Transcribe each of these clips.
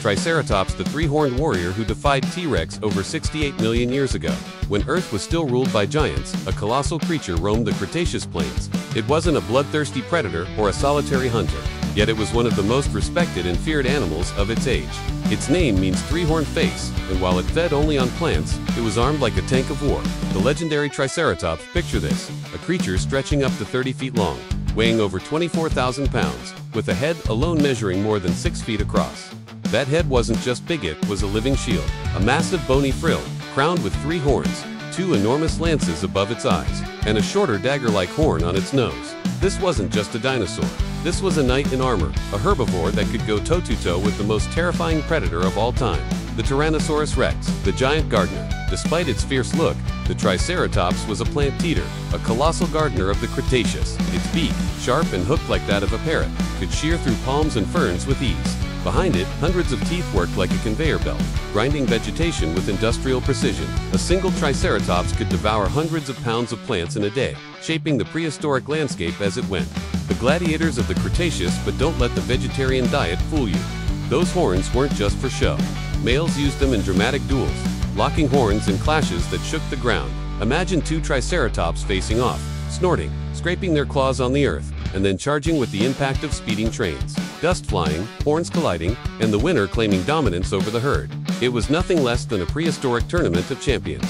Triceratops the three-horned warrior who defied T-Rex over 68 million years ago. When Earth was still ruled by giants, a colossal creature roamed the Cretaceous plains. It wasn't a bloodthirsty predator or a solitary hunter, yet it was one of the most respected and feared animals of its age. Its name means three-horned face, and while it fed only on plants, it was armed like a tank of war. The legendary Triceratops, picture this, a creature stretching up to 30 feet long, weighing over 24,000 pounds, with a head alone measuring more than 6 feet across. That head wasn't just big it was a living shield, a massive bony frill, crowned with three horns, two enormous lances above its eyes, and a shorter dagger-like horn on its nose. This wasn't just a dinosaur. This was a knight in armor, a herbivore that could go toe-to-toe -to -toe with the most terrifying predator of all time, the Tyrannosaurus rex, the giant gardener. Despite its fierce look, the Triceratops was a plant eater, a colossal gardener of the Cretaceous. Its beak, sharp and hooked like that of a parrot, could shear through palms and ferns with ease. Behind it, hundreds of teeth worked like a conveyor belt, grinding vegetation with industrial precision. A single triceratops could devour hundreds of pounds of plants in a day, shaping the prehistoric landscape as it went. The gladiators of the Cretaceous but don't let the vegetarian diet fool you. Those horns weren't just for show. Males used them in dramatic duels, locking horns in clashes that shook the ground. Imagine two triceratops facing off, snorting, scraping their claws on the earth, and then charging with the impact of speeding trains. Dust flying, horns colliding, and the winner claiming dominance over the herd. It was nothing less than a prehistoric tournament of champions.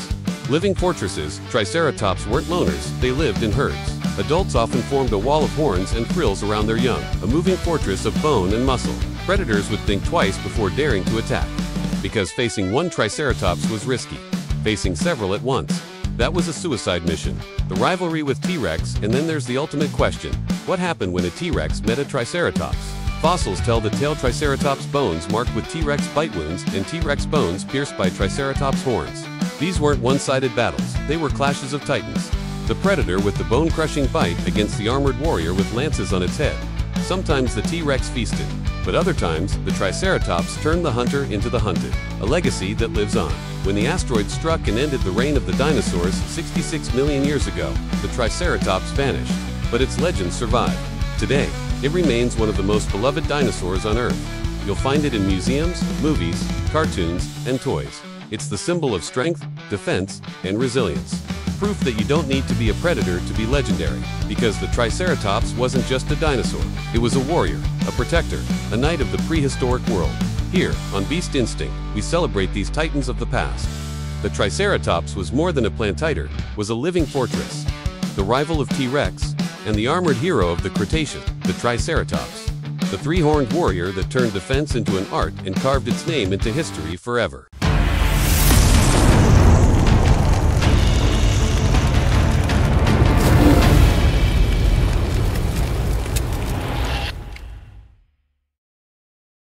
Living fortresses, Triceratops weren't loners, they lived in herds. Adults often formed a wall of horns and frills around their young, a moving fortress of bone and muscle. Predators would think twice before daring to attack. Because facing one Triceratops was risky. Facing several at once, that was a suicide mission. The rivalry with T-Rex, and then there's the ultimate question. What happened when a T-Rex met a Triceratops? Fossils tell the tale Triceratops bones marked with T-Rex bite wounds and T-Rex bones pierced by Triceratops horns. These weren't one-sided battles, they were clashes of titans. The predator with the bone-crushing bite against the armored warrior with lances on its head. Sometimes the T-Rex feasted, but other times, the Triceratops turned the hunter into the hunted, a legacy that lives on. When the asteroid struck and ended the reign of the dinosaurs 66 million years ago, the Triceratops vanished, but its legend survived. Today, it remains one of the most beloved dinosaurs on Earth. You'll find it in museums, movies, cartoons, and toys. It's the symbol of strength, defense, and resilience. Proof that you don't need to be a predator to be legendary, because the Triceratops wasn't just a dinosaur. It was a warrior, a protector, a knight of the prehistoric world. Here, on Beast Instinct, we celebrate these titans of the past. The Triceratops was more than a plant eater, was a living fortress. The rival of T-Rex, and the armored hero of the Cretaceous, the Triceratops. The three-horned warrior that turned defense into an art and carved its name into history forever.